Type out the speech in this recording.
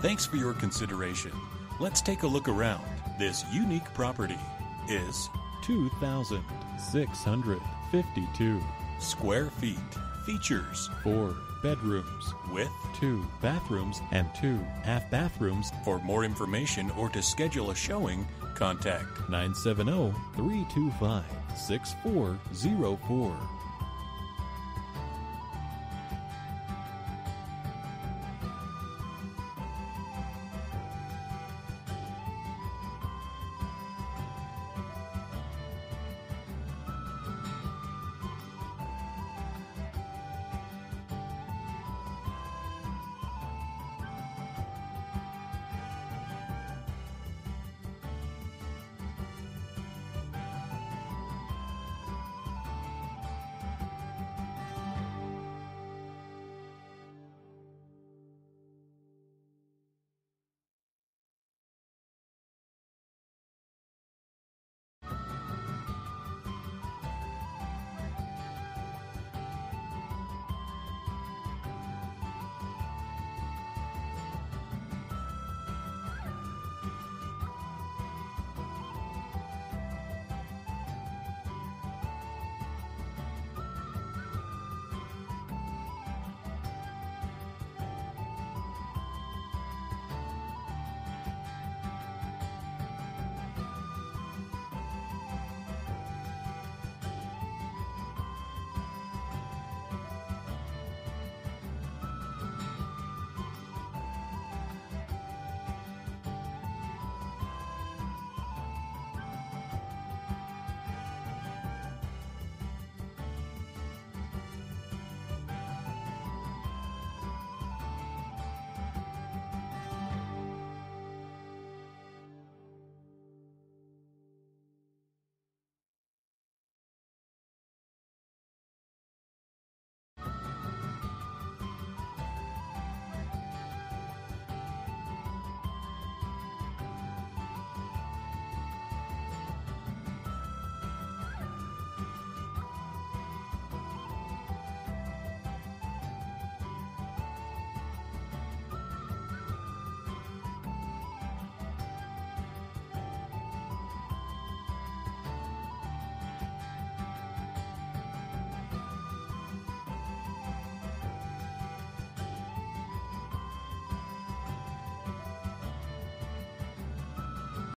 Thanks for your consideration. Let's take a look around. This unique property is 2,652 square feet. Features four bedrooms with two bathrooms and two half bathrooms. For more information or to schedule a showing, contact 970 325 6404.